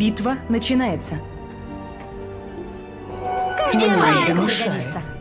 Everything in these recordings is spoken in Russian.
Битва начинается. Каждый не куда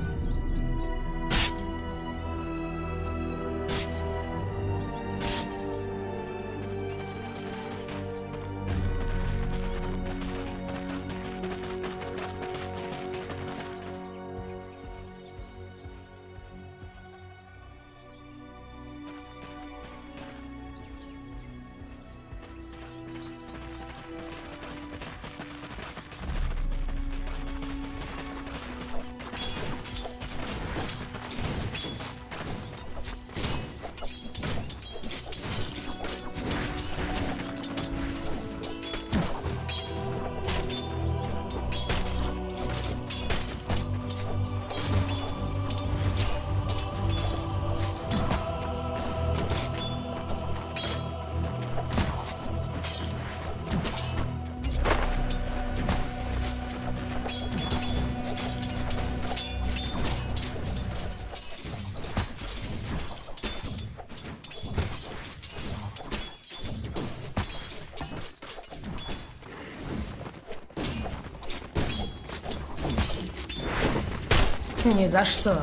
Ни за что.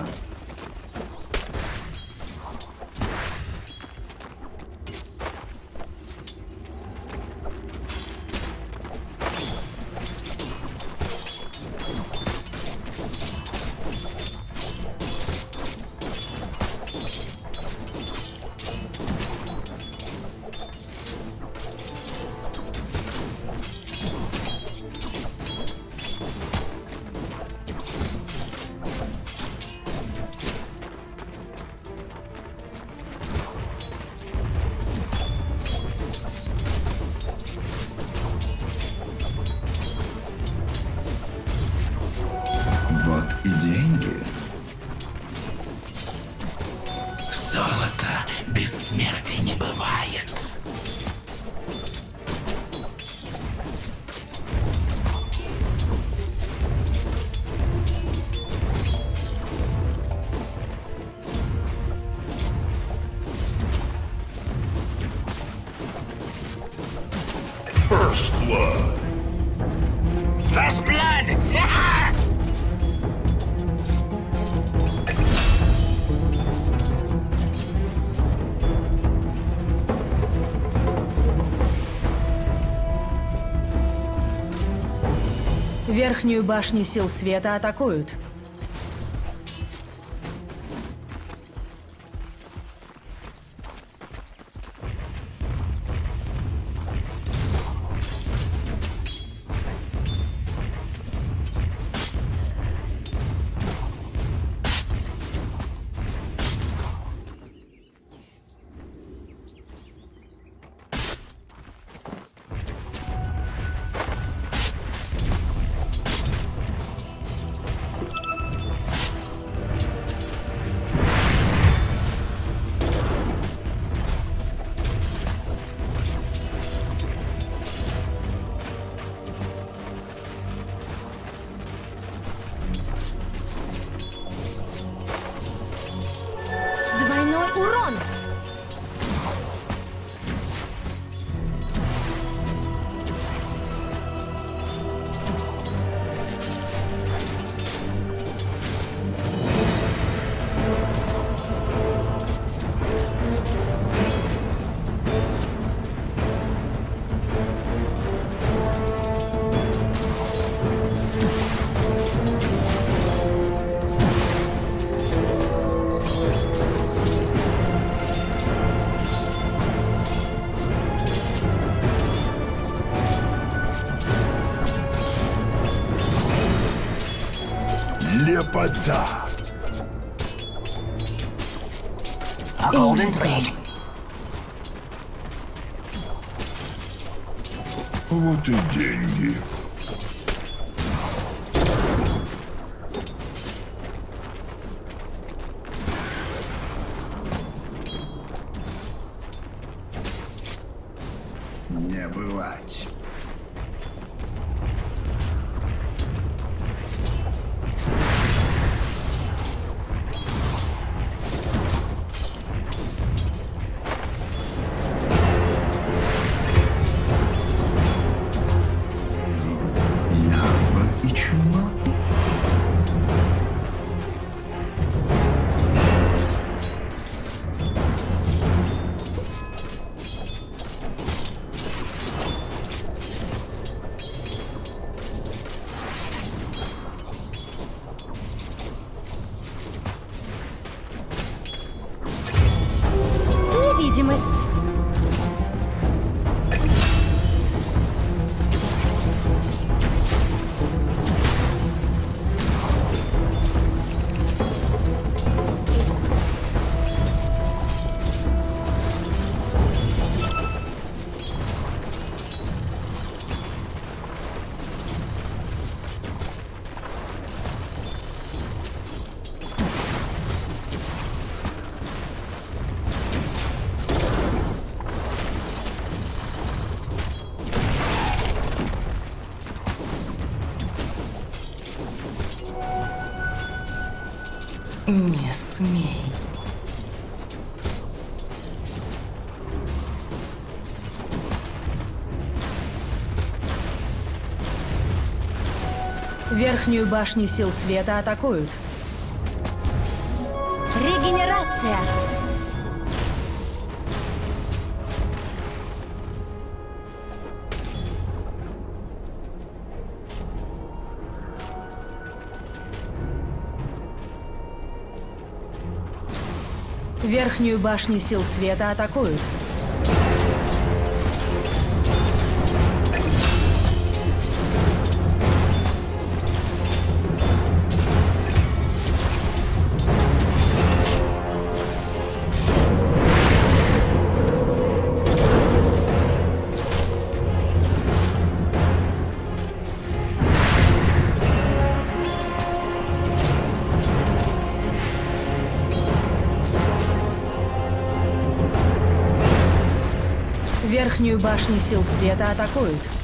И деньги. Золото без смерти не бывает. Верхнюю башню сил света атакуют. A golden thread. Вот и деньги. Не смей. Верхнюю башню сил света атакуют. Регенерация. Верхнюю башню сил света атакуют. Верхнюю башню сил света атакуют.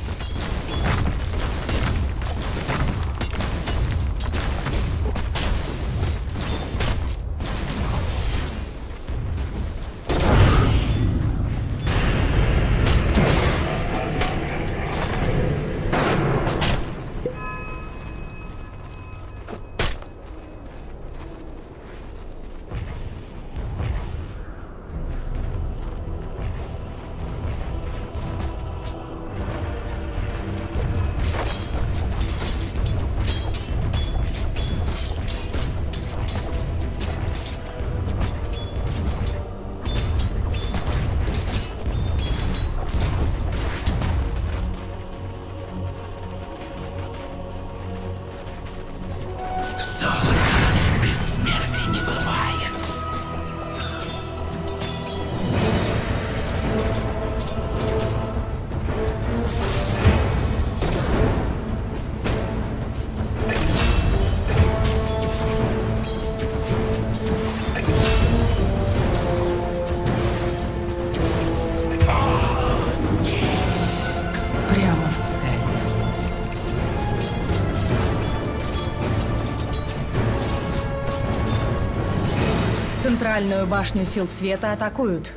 Центральную башню сил света атакуют.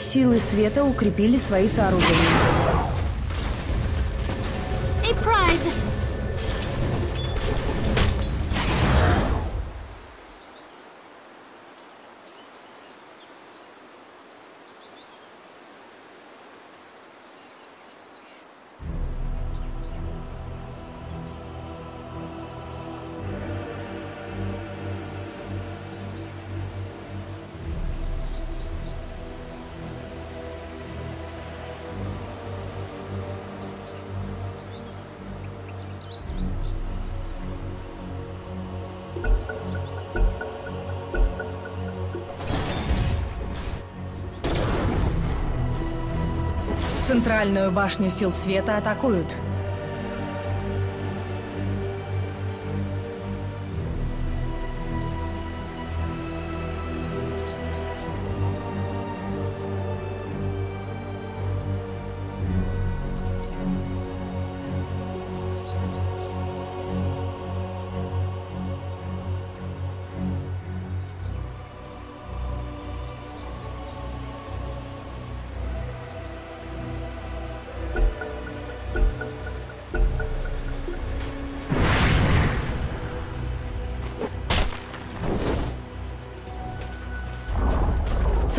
Силы света укрепили свои сооружения. Центральную башню сил света атакуют.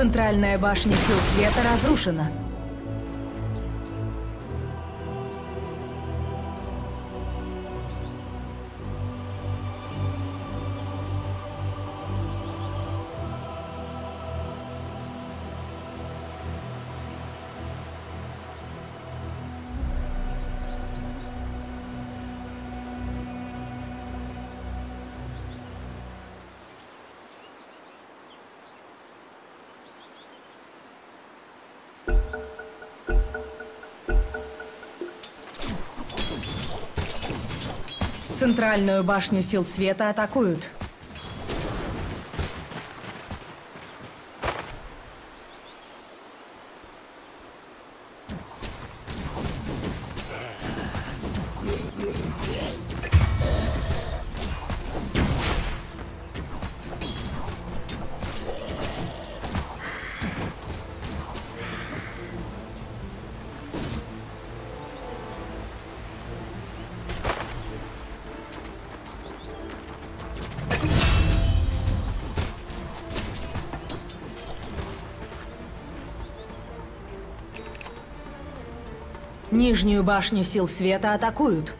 Центральная башня сил света разрушена. Центральную башню сил света атакуют. Нижнюю башню сил света атакуют.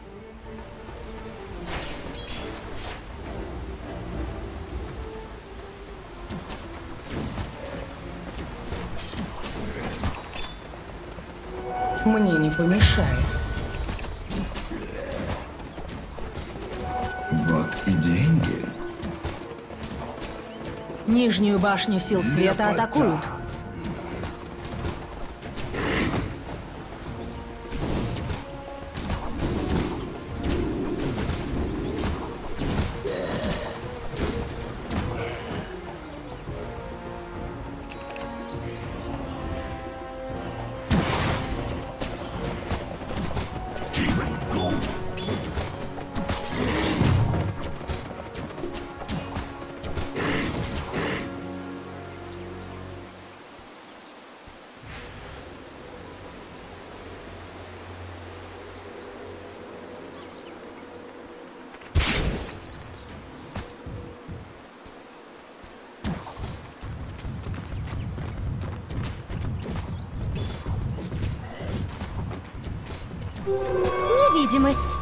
Мне не помешает. Вот и деньги. Нижнюю башню сил света атакуют. Невидимость.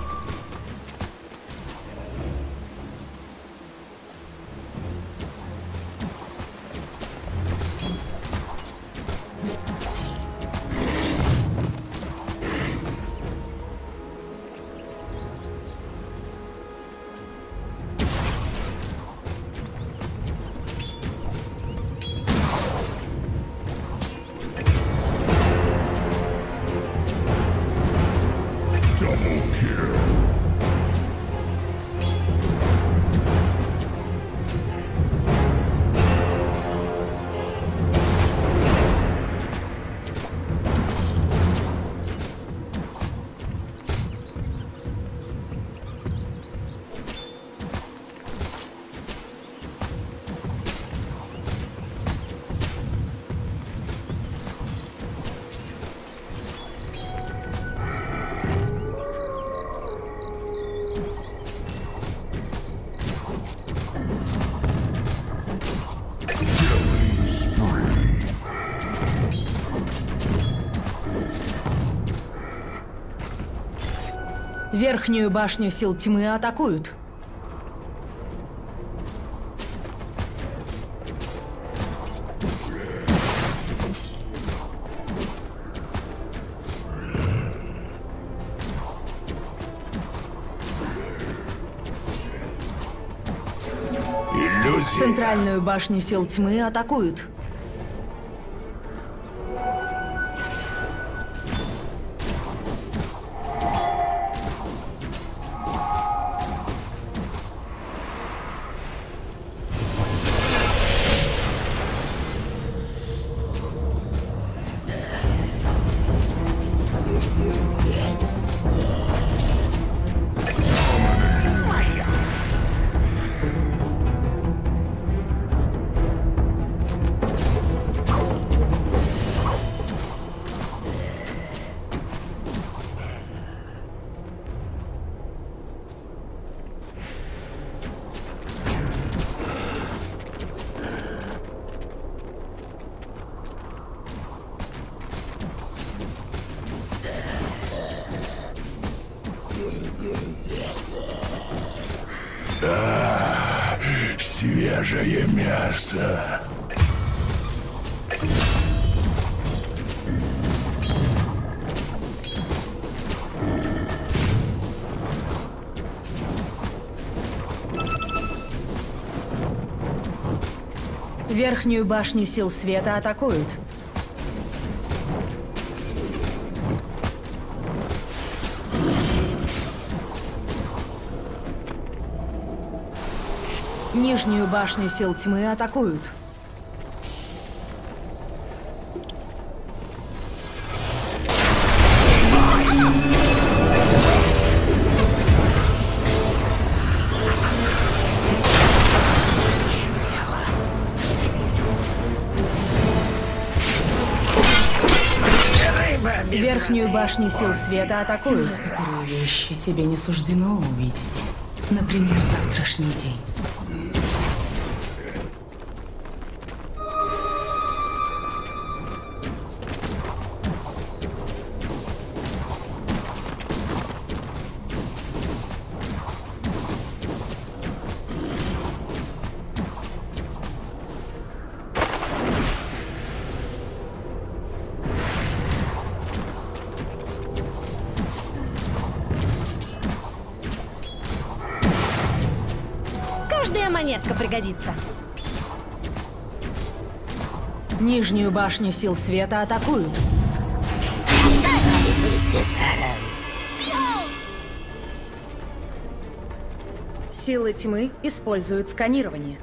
Верхнюю башню сил тьмы атакуют. Иллюзия. Центральную башню сил тьмы атакуют. Свежее мясо. Верхнюю башню сил света атакуют. Нижнюю башню сил тьмы атакуют. Верхнюю башню сил света атакуют. Некоторые вещи тебе не суждено увидеть. Например, завтрашний день. Нижнюю башню сил света атакуют. Силы тьмы используют сканирование.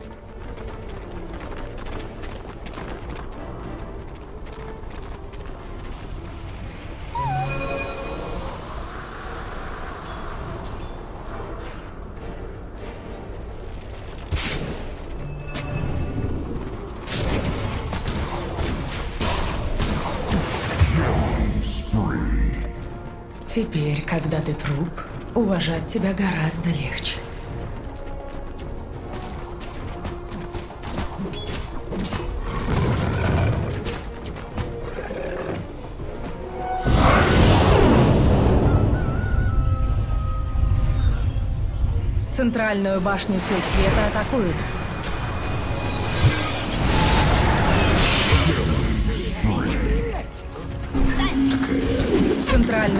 Теперь, когда ты труп, уважать тебя гораздо легче. Центральную башню сил света атакуют.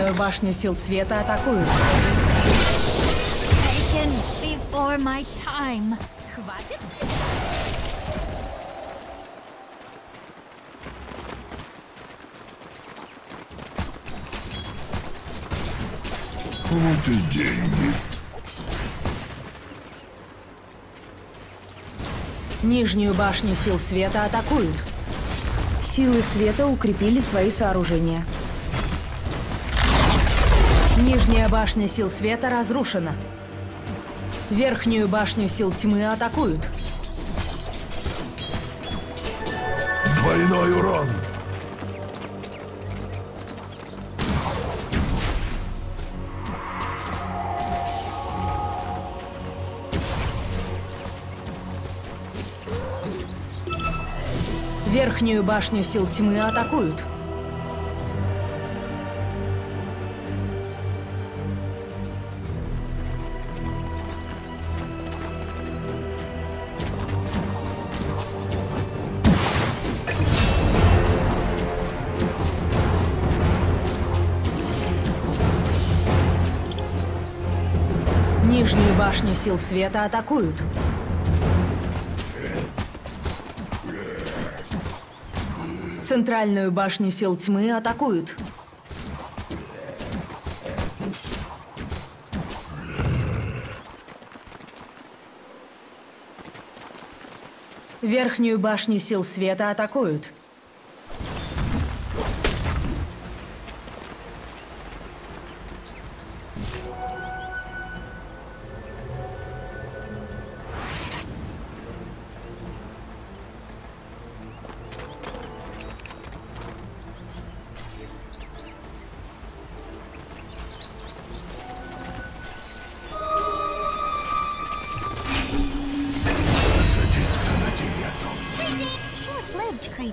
Центральную башню сил света атакуют. Хватит? Вот и деньги. Нижнюю башню сил света атакуют. Силы света укрепили свои сооружения. Нижняя башня сил света разрушена. Верхнюю башню сил тьмы атакуют. Двойной урон. Верхнюю башню сил тьмы атакуют. Башню сил света атакуют. Центральную башню сил тьмы атакуют. Верхнюю башню сил света атакуют.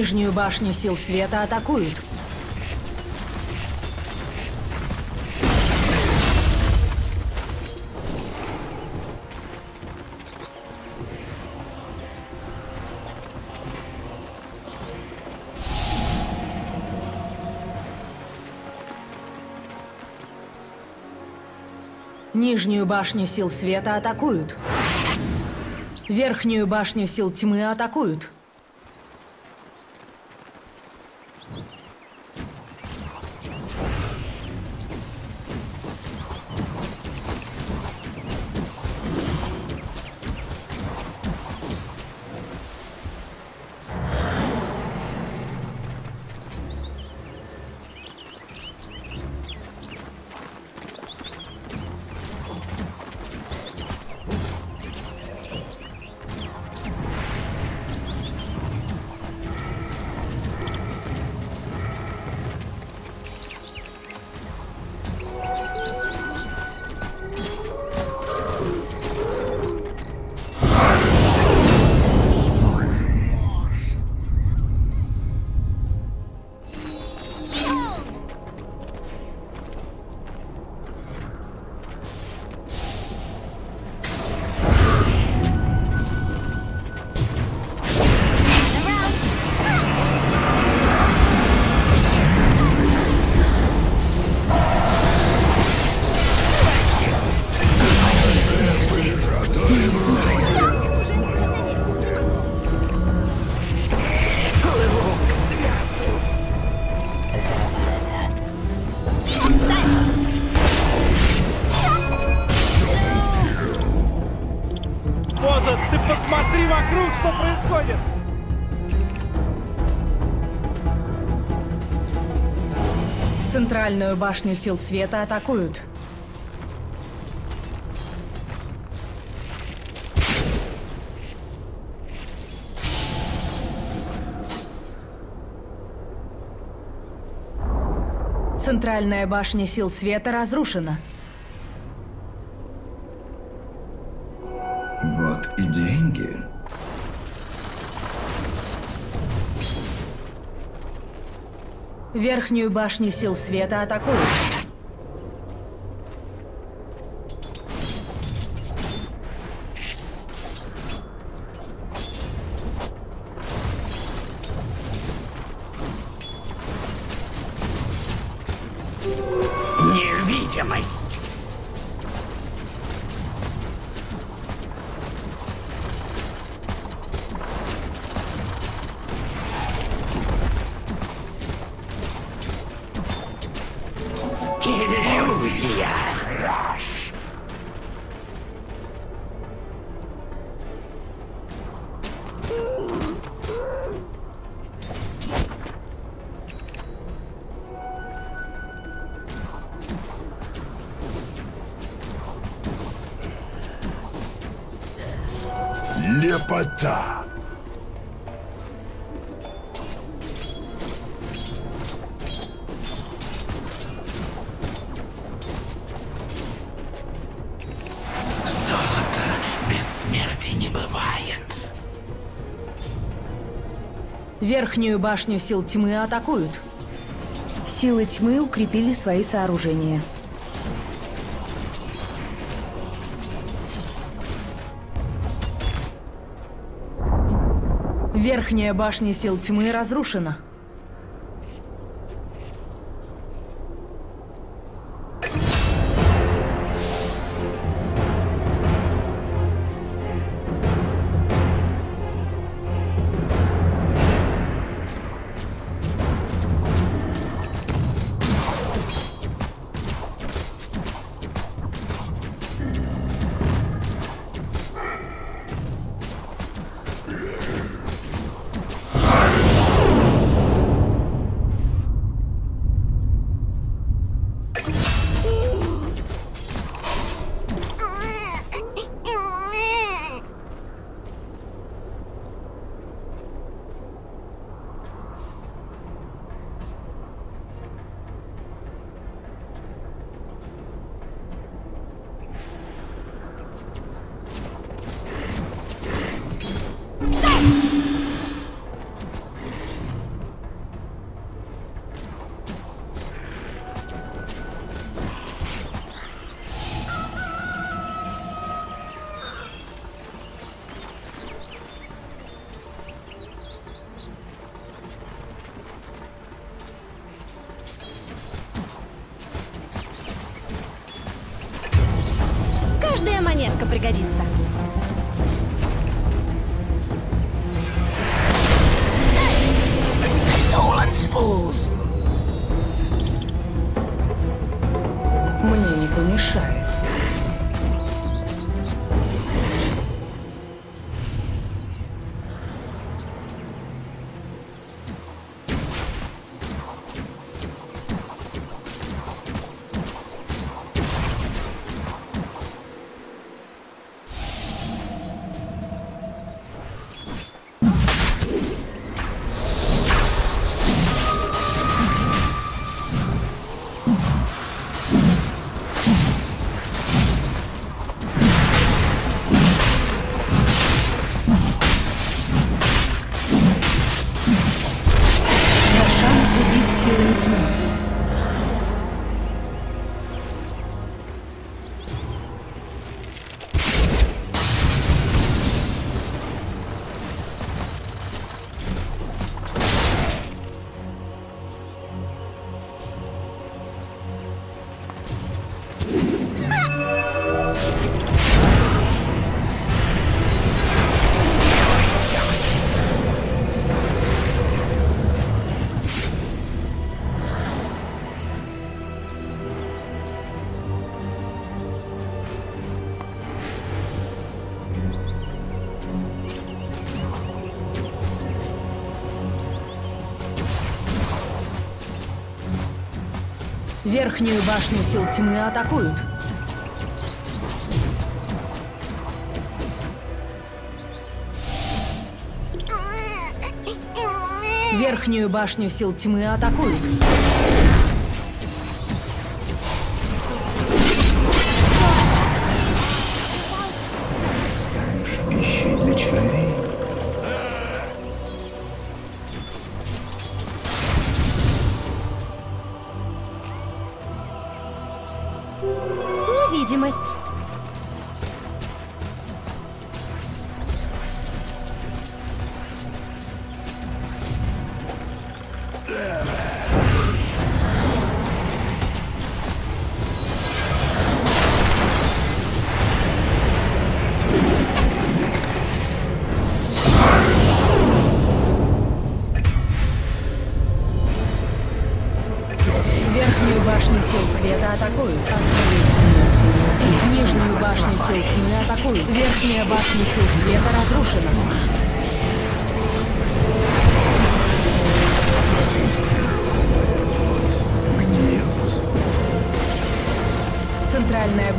Нижнюю башню сил света атакуют. Нижнюю башню сил света атакуют. Верхнюю башню сил тьмы атакуют. Центральную башню сил света атакуют. Центральная башня сил света разрушена. Верхнюю башню сил света атакуют. Невидимость. Верхнюю башню сил тьмы атакуют. Силы тьмы укрепили свои сооружения. Верхняя башня сил тьмы разрушена. Пригодится. Верхнюю башню сил тьмы атакуют. Верхнюю башню сил тьмы атакуют. Невидимость.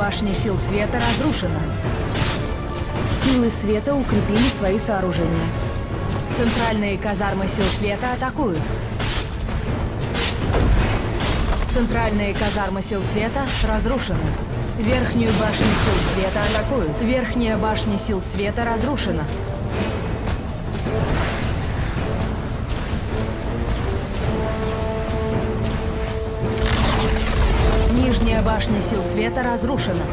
Башня сил света разрушена. Силы света укрепили свои сооружения. Центральные казармы сил света атакуют. Центральные казармы сил света разрушены. Верхнюю башню сил света атакуют. Верхняя башня сил света разрушена. Башня сил света разрушена.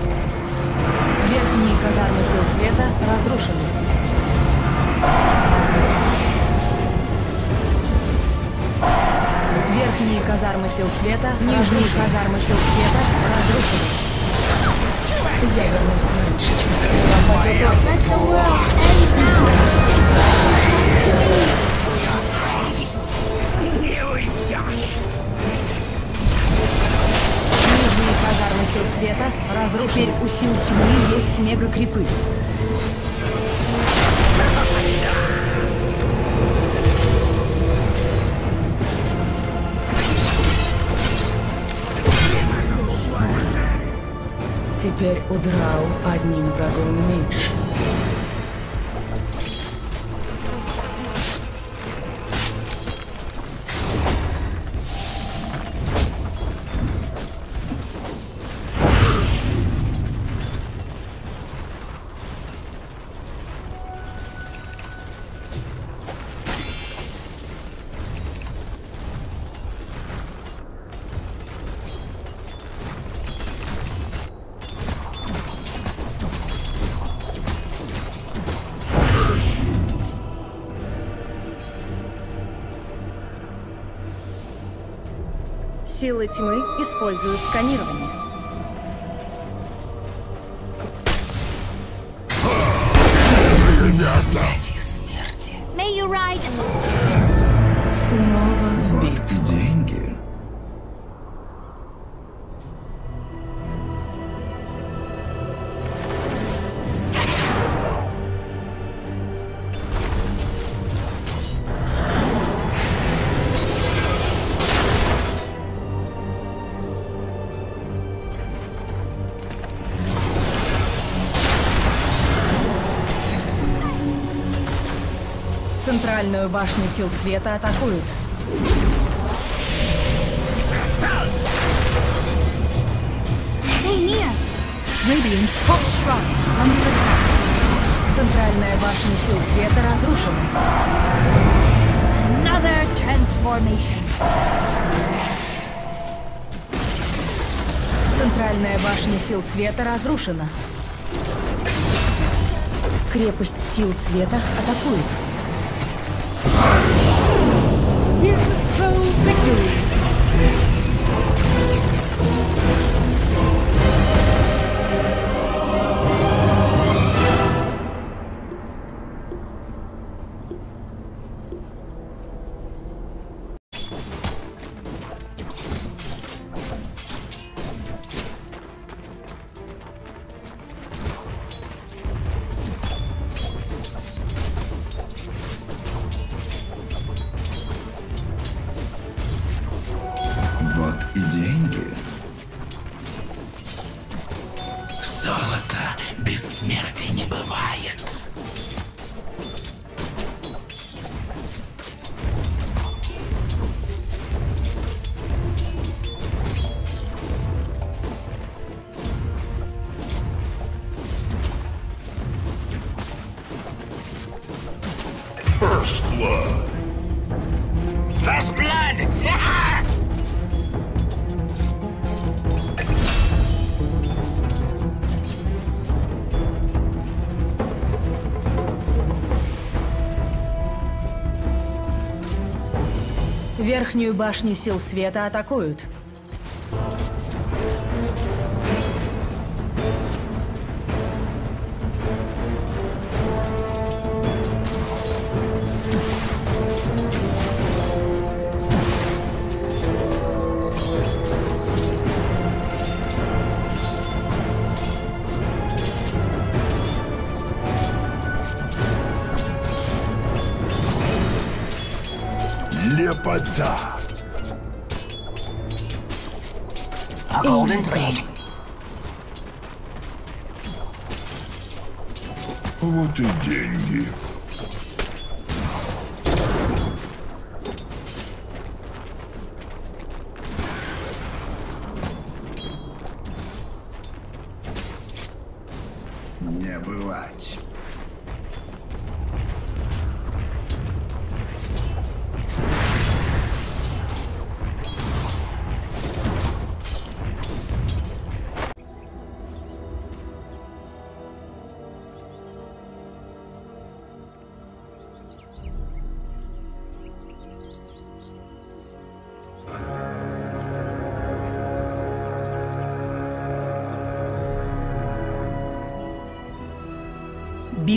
Верхние казармы сил света разрушены. Верхние казармы сил света, нижние казармы сил света разрушены. Я вернусь раньше, чем скоро падет сил света разрушены. Теперь у сил тьмы есть мега-крипы. Теперь у Драу одним врагом меньше. Силы тьмы используют сканирование. Центральную башню сил света атакуют. Stay near. Radiant's top shrine is under attack. Центральная башня сил света разрушена. Another transformation. Центральная башня сил света разрушена. Крепость сил света атакует. Вот и деньги. Верхнюю башню сил света атакуют.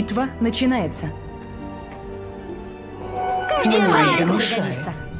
Битва начинается. Каждый куда мешает.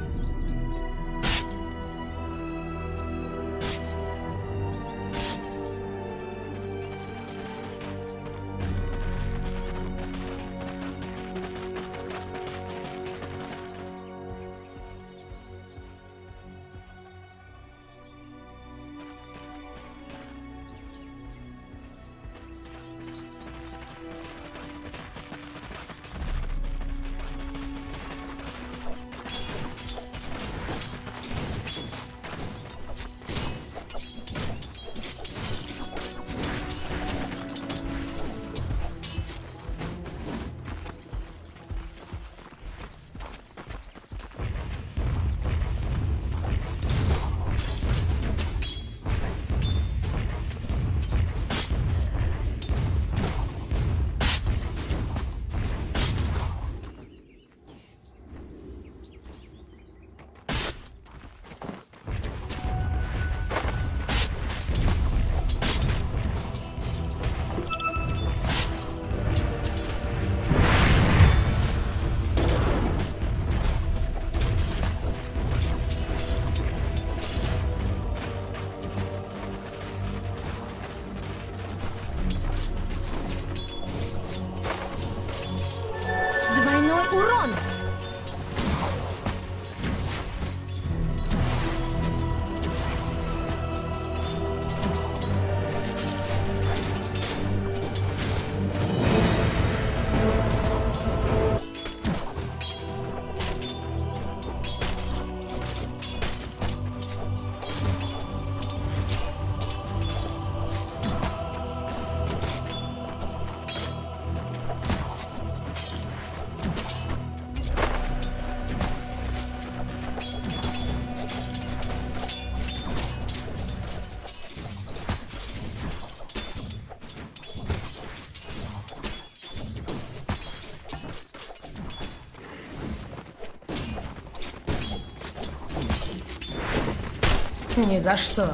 Ни за что.